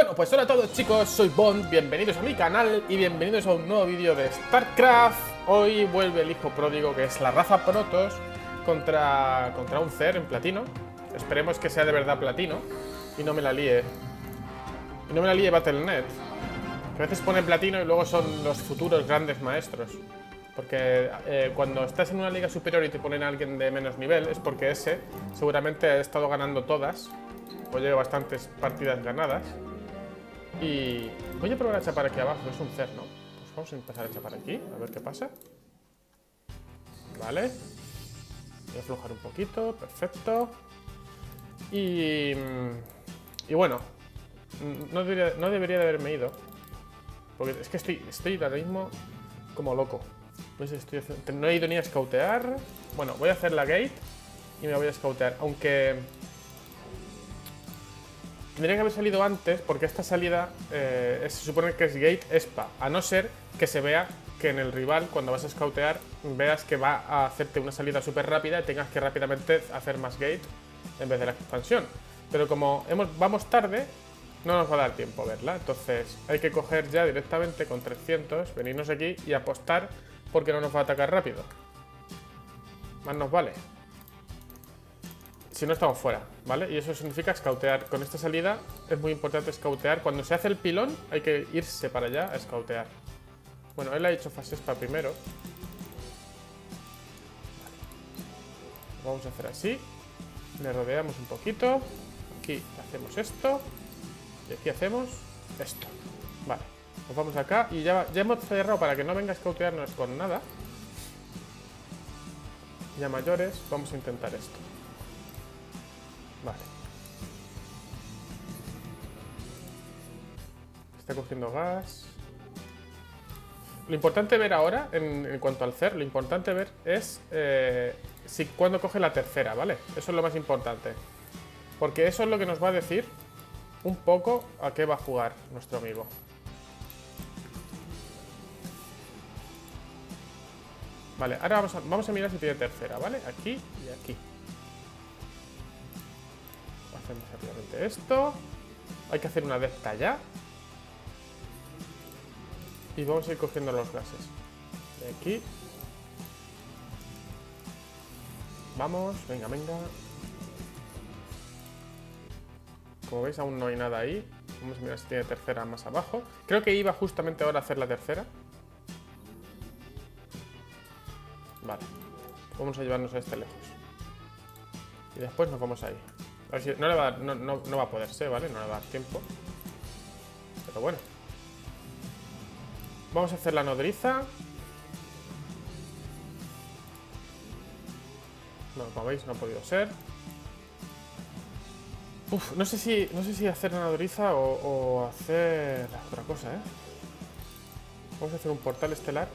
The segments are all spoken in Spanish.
Bueno, pues hola a todos chicos, soy Bond, bienvenidos a mi canal y bienvenidos a un nuevo vídeo de StarCraft. Hoy vuelve el hijo pródigo que es la raza Protoss contra, contra un Cer en platino. Esperemos que sea de verdad platino y no me la líe. Y no me la líe Battle.net Que a veces pone platino y luego son los futuros grandes maestros. Porque eh, cuando estás en una liga superior y te ponen a alguien de menos nivel es porque ese seguramente ha estado ganando todas o lleva bastantes partidas ganadas y voy a probar a chapar aquí abajo, es un cer, ¿no? Pues vamos a empezar a chapar aquí, a ver qué pasa. Vale. Voy a aflojar un poquito, perfecto. Y... Y bueno, no debería, no debería de haberme ido. Porque es que estoy, estoy ahora mismo como loco. no he ido ni a scoutear. Bueno, voy a hacer la gate y me voy a scoutear. Aunque Tendría que haber salido antes porque esta salida eh, se supone que es gate ESPA, a no ser que se vea que en el rival, cuando vas a scoutear, veas que va a hacerte una salida súper rápida y tengas que rápidamente hacer más gate en vez de la expansión. Pero como vamos tarde, no nos va a dar tiempo a verla. Entonces hay que coger ya directamente con 300, venirnos aquí y apostar porque no nos va a atacar rápido. Más nos vale si no estamos fuera, ¿vale? Y eso significa scoutear. Con esta salida es muy importante scoutear. Cuando se hace el pilón hay que irse para allá a scoutear. Bueno, él ha hecho Fasespa primero. Vamos a hacer así. Le rodeamos un poquito. Aquí hacemos esto. Y aquí hacemos esto. Vale. Nos vamos acá y ya, hemos cerrado para que no venga a scoutearnos con nada. Ya mayores, vamos a intentar esto. Vale. Está cogiendo gas. Lo importante ver ahora, en, cuanto al CER, lo importante ver es eh, si cuando coge la tercera, ¿vale? Eso es lo más importante. Porque eso es lo que nos va a decir un poco a qué va a jugar nuestro amigo. Vale, ahora vamos a mirar si tiene tercera, ¿vale? Aquí y aquí. Esto. Hay que hacer una adepta ya. Y vamos a ir cogiendo los gases. De aquí. Vamos, venga, venga. Como veis aún no hay nada ahí. Vamos a mirar si tiene tercera más abajo. Creo que iba justamente ahora a hacer la tercera. Vale. Vamos a llevarnos a este lejos. Y después nos vamos no, le va a, no, va a poder ser, ¿vale? No le va a dar tiempo. Pero bueno. Vamos a hacer la nodriza. No, como veis, no ha podido ser. Uf, no sé si, no sé si hacer la nodriza o, o hacer otra cosa, ¿eh? Vamos a hacer un portal estelar.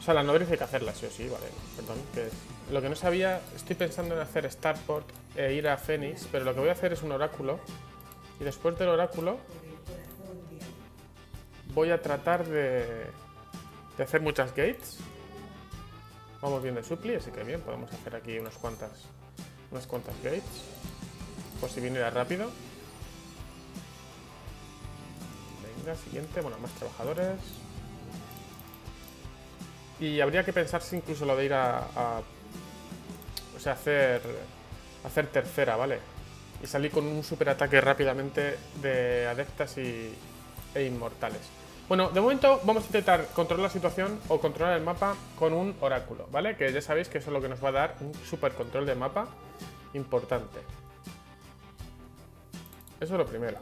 O sea, la nodriza hay que hacerla, sí o sí, vale. Perdón, que lo que no sabía, estoy pensando en hacer Starport e ir a Phoenix, pero lo que voy a hacer es un oráculo. Y después del oráculo voy a tratar de, hacer muchas gates. Vamos bien de supli, así que bien, podemos hacer aquí unas cuantas, unas cuantas gates. Por si viniera rápido. Venga, siguiente. Bueno, más trabajadores. Y habría que pensar si incluso lo de ir a, a o sea, hacer hacer tercera, ¿vale? Y salir con un super ataque rápidamente de adeptas y, e inmortales. Bueno, de momento vamos a intentar controlar la situación o controlar el mapa con un oráculo, ¿vale? Que ya sabéis que eso es lo que nos va a dar un super control de mapa importante. Eso es lo primero.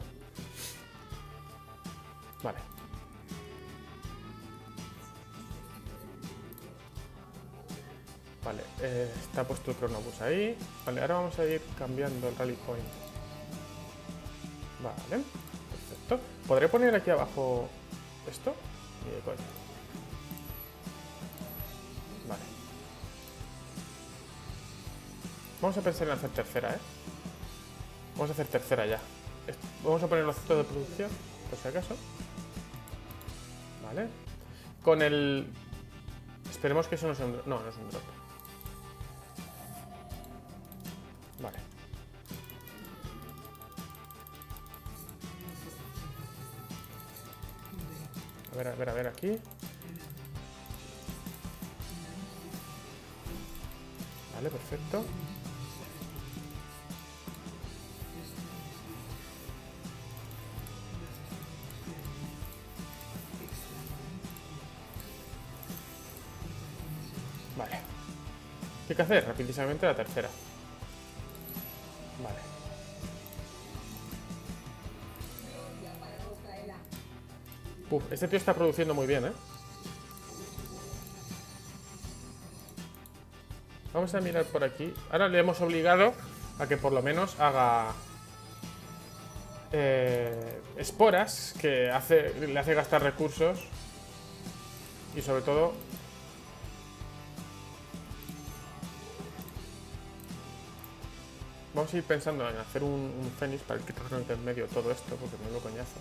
Vale. Vale, eh, está puesto el cronobus ahí. Vale, ahora vamos a ir cambiando el rally point. Vale, perfecto. ¿Podré poner aquí abajo esto? Vale. Vamos a pensar en hacer tercera, ¿eh? Vamos a hacer tercera ya. Vamos a poner los centros de producción, por si acaso. Vale. Con el... Esperemos que eso no sea un. No, no es un drop. Ver, a ver, a ver, aquí. Vale, perfecto. Vale. ¿Qué hay que hacer? Rapidísimamente la tercera. Este tío está produciendo muy bien, ¿eh? Vamos a mirar por aquí. Ahora le hemos obligado a que por lo menos haga eh, esporas, que hace, le hace gastar recursos. Y sobre todo... Vamos a ir pensando en hacer un, un fénix para quitarnos de en medio todo esto, porque me lo coñazo.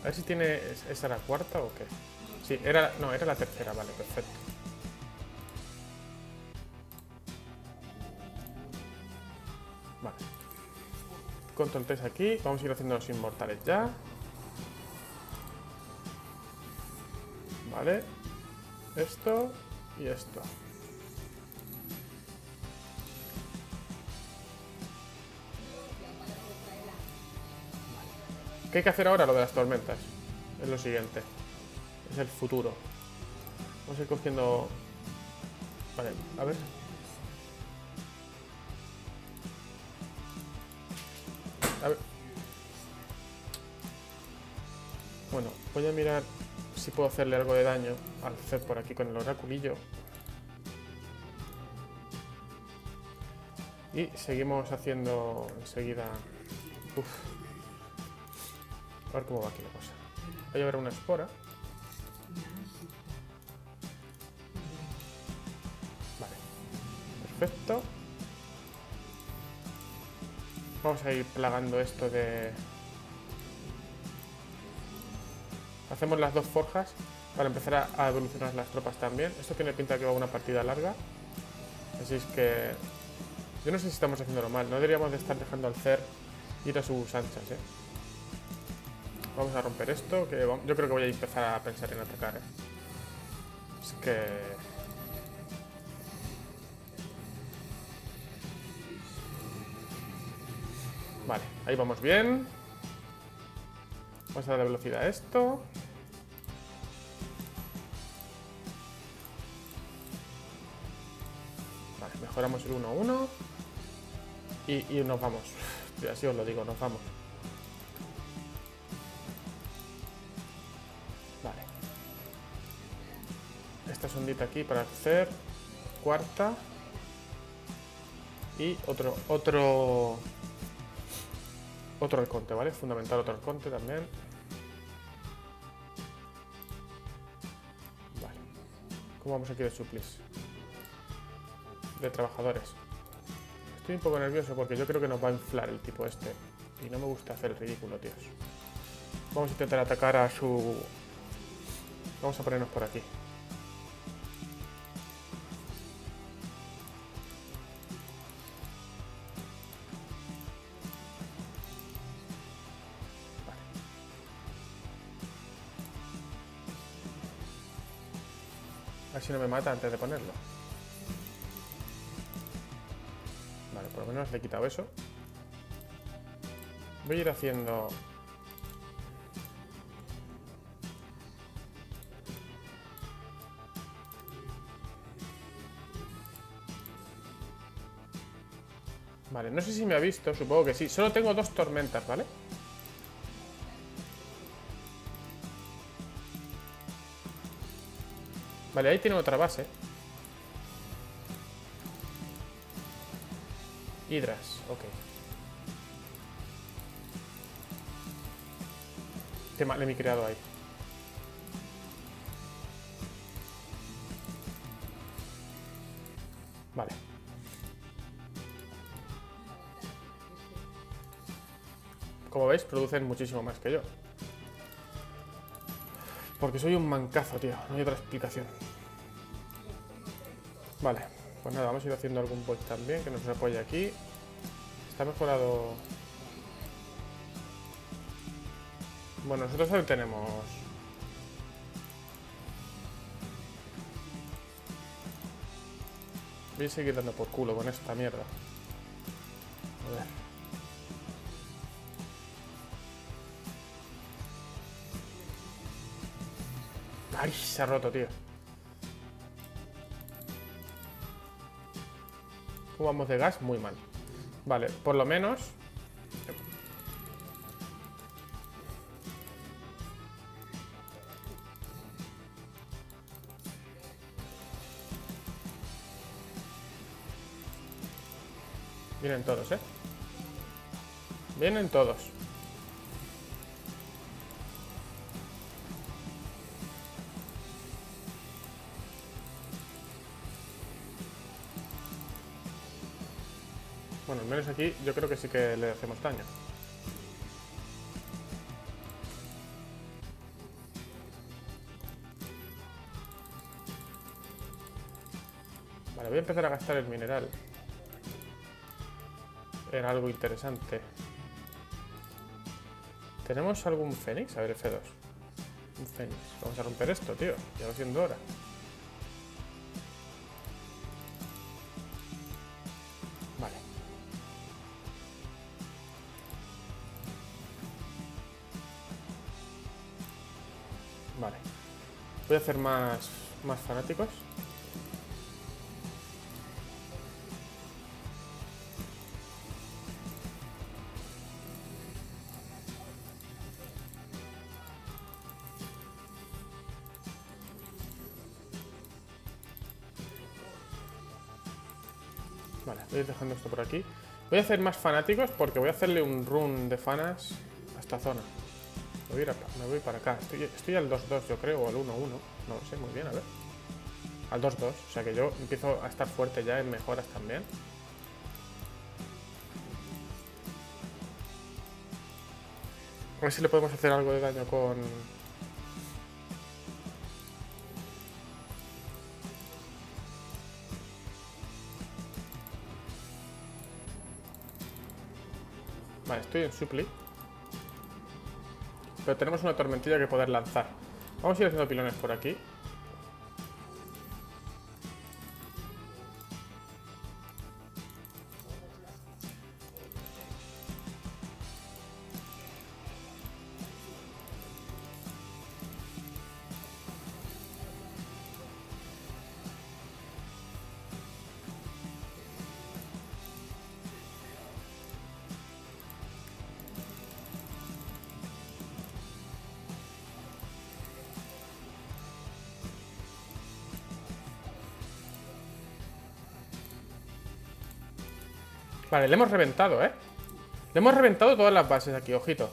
A ver si tiene... ¿Esa la cuarta o qué? Sí, era... No, era la tercera, vale, perfecto. Vale. Control 3 aquí. Vamos a ir haciendo los inmortales ya. Vale. Esto y esto. ¿Qué hay que hacer ahora? Lo de las tormentas. Es lo siguiente. Es el futuro. Vamos a ir cogiendo... Vale, a ver. A ver. Bueno, voy a mirar si puedo hacerle algo de daño al Zed por aquí con el oraculillo. Y seguimos haciendo enseguida... Uf. A ver cómo va aquí la cosa. Voy a ver una espora. Vale. Perfecto. Vamos a ir plagando esto de... Hacemos las dos forjas para empezar a, evolucionar las tropas también. Esto tiene pinta que va a una partida larga. Así es que... Yo no sé si estamos haciéndolo mal. No deberíamos de estar dejando al Cer ir a sus anchas, ¿eh? Vamos a romper esto, que yo creo que voy a empezar a pensar en atacar. ¿eh? Es que... Vale, ahí vamos bien. Vamos a darle velocidad a esto. Vale, mejoramos el 1-1. Y, y nos vamos. Así os lo digo, nos vamos. Esta sondita aquí para hacer cuarta y otro otro otro arconte, ¿vale? Fundamental otro arconte también. Vale. ¿Cómo vamos aquí de suplis? De trabajadores. Estoy un poco nervioso porque yo creo que nos va a inflar el tipo este. Y no me gusta hacer el ridículo, tíos. Vamos a intentar atacar a su... Vamos a ponernos por aquí. Si no me mata antes de ponerlo. Vale, por lo menos le he quitado eso. Voy a ir haciendo... Vale, no sé si me ha visto, supongo que sí. Solo tengo dos tormentas. Vale, ahí tiene otra base. Hidras, ok. Qué mal he creado ahí. Vale. Como veis, producen muchísimo más que yo. Porque soy un mancazo, tío. No hay otra explicación. Vale. Pues nada, vamos a ir haciendo algún bot también que nos apoye aquí. Está mejorado... Bueno, nosotros también tenemos... Voy a seguir dando por culo con esta mierda. A ver. ¡Ay! Se ha roto, tío. ¿Cómo de gas? Muy mal. Vale, por lo menos... Vienen todos, ¿eh? Vienen todos. Menos aquí yo creo que sí que le hacemos daño. Vale, voy a empezar a gastar el mineral. Era algo interesante. ¿Tenemos algún fénix? A ver, F2. Un fénix. Vamos a romper esto, tío. Ya va siendo hora. Hacer más, más fanáticos. Vale, voy dejando esto por aquí. Voy a hacer más fanáticos porque voy a hacerle un run de fanas a esta zona. Me voy, a me voy para acá. Estoy, estoy al 2-2 yo creo, o al 1-1. No lo sé muy bien, a ver. Al 2-2. O sea que yo empiezo a estar fuerte ya en mejoras también. A ver si le podemos hacer algo de daño con... Vale, estoy en supli. Pero tenemos una tormentilla que poder lanzar. Vamos a ir haciendo pilones por aquí. Vale, le hemos reventado, ¿eh? Le hemos reventado todas las bases aquí, ojito.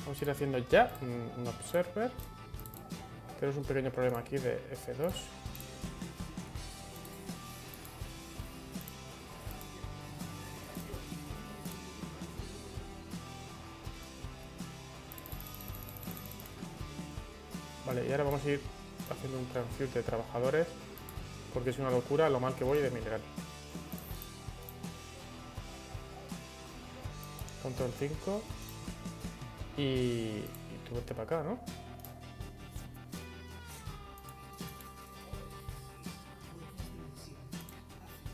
Vamos a ir haciendo ya un, observer. Tenemos un pequeño problema aquí de F2. Vale, y ahora vamos a ir haciendo un transfer de trabajadores. Porque es una locura lo mal que voy de mineral. Control 5. Y, y tú vete para acá, ¿no?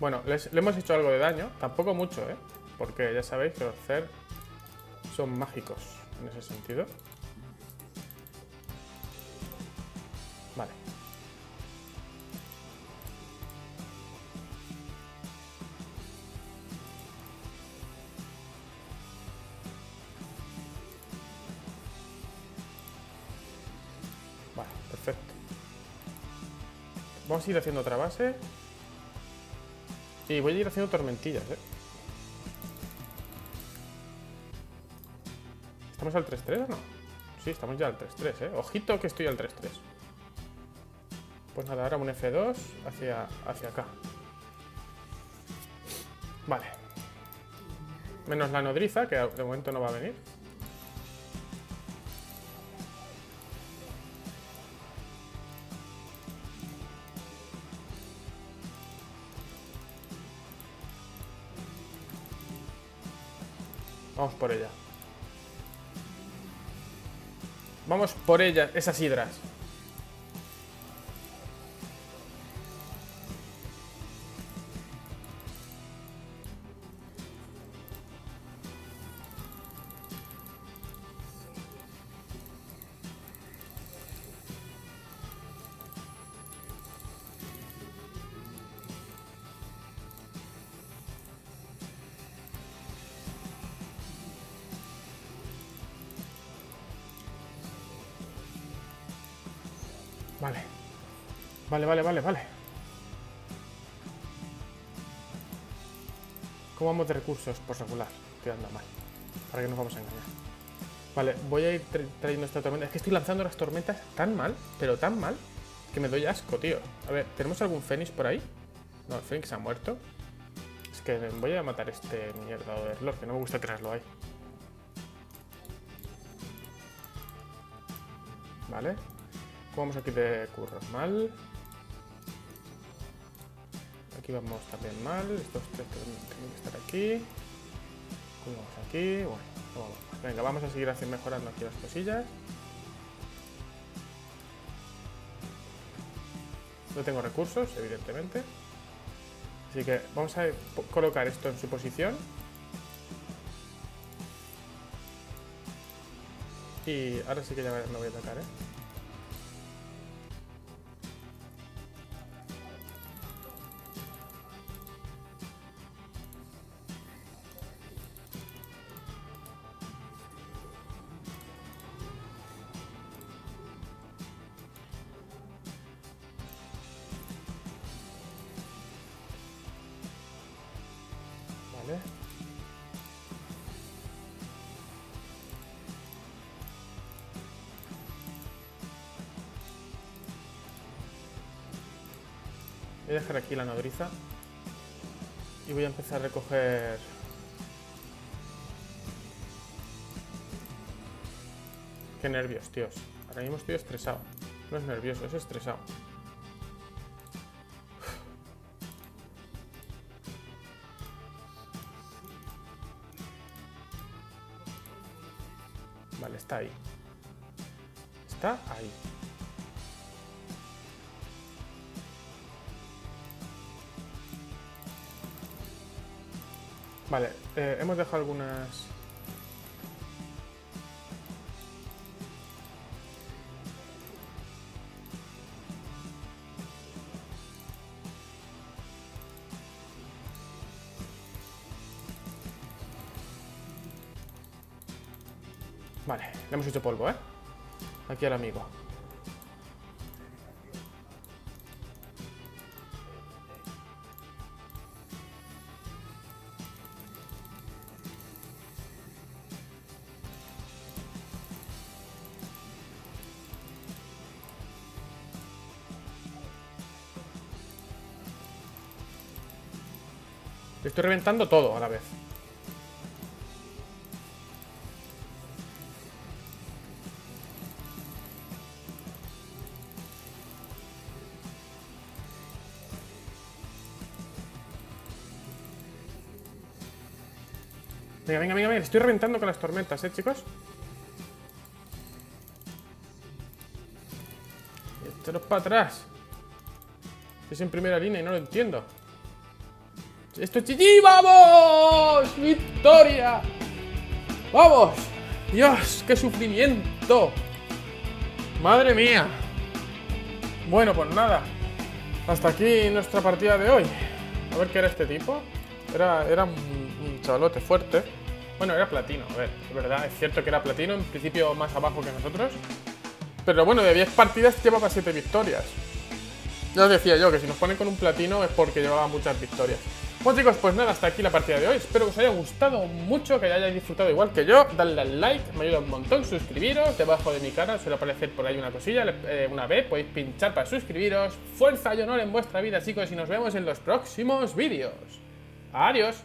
Bueno, le hemos hecho algo de daño. Tampoco mucho, ¿eh? Porque ya sabéis que los CER son mágicos en ese sentido. Vamos a ir haciendo otra base. Y voy a ir haciendo tormentillas, ¿eh? ¿Estamos al 3-3 o no? Sí, estamos ya al 3-3, ¿eh? Ojito que estoy al 3-3. Pues nada, ahora un F2 hacia, hacia acá. Vale. Menos la nodriza, que de momento no va a venir. Vamos por ella. Vamos por ella, esas hidras. Vale. Vale, vale, vale, vale. ¿Cómo vamos de recursos? Por regular. Estoy andando mal. Para que nos vamos a engañar. Vale, voy a ir trayendo esta tormenta. Es que estoy lanzando las tormentas tan mal, pero tan mal, que me doy asco, tío. A ver, ¿tenemos algún Fénix por ahí? No, el Fénix ha muerto. Es que voy a matar este mierda de Lord, que no me gusta tenerlo ahí. Vale. Vamos aquí de curros mal. Aquí vamos también mal. Estos tres tienen que estar aquí. Vamos aquí. Bueno, vamos. Venga, vamos a seguir así mejorando aquí las cosillas. No tengo recursos, evidentemente. Así que vamos a colocar esto en su posición. Y ahora sí que ya me voy a atacar, ¿eh? Voy a dejar aquí la nodriza. Y voy a empezar a recoger... Qué nervios, tíos. Ahora mismo estoy estresado. No es nervioso, es estresado. Vale, está ahí. Está ahí. Vale, eh, hemos dejado algunas... Vale, le hemos hecho polvo, ¿eh? Aquí al amigo. Estoy reventando todo a la vez. Venga, venga, venga, venga. Estoy reventando con las tormentas, ¿eh, chicos? Echaros para atrás. Es en primera línea y no lo entiendo. Esto es chichi. ¡Vamos! ¡Victoria! ¡Vamos! Dios, qué sufrimiento. Madre mía. Bueno, pues nada. Hasta aquí nuestra partida de hoy. A ver qué era este tipo. Era, era un, chavalote fuerte. Bueno, era platino, a ver, es verdad, es cierto que era platino, en principio más abajo que nosotros. Pero bueno, de 10 partidas llevaba 7 victorias. Ya os decía yo que si nos ponen con un platino es porque llevaba muchas victorias. Bueno chicos, pues nada, hasta aquí la partida de hoy. Espero que os haya gustado mucho, que hayáis disfrutado igual que yo. Dadle al like, me ayuda un montón. Suscribiros, debajo de mi cara suele aparecer por ahí una cosilla, eh, una B, podéis pinchar para suscribiros. Fuerza y honor en vuestra vida chicos y nos vemos en los próximos vídeos. Adiós.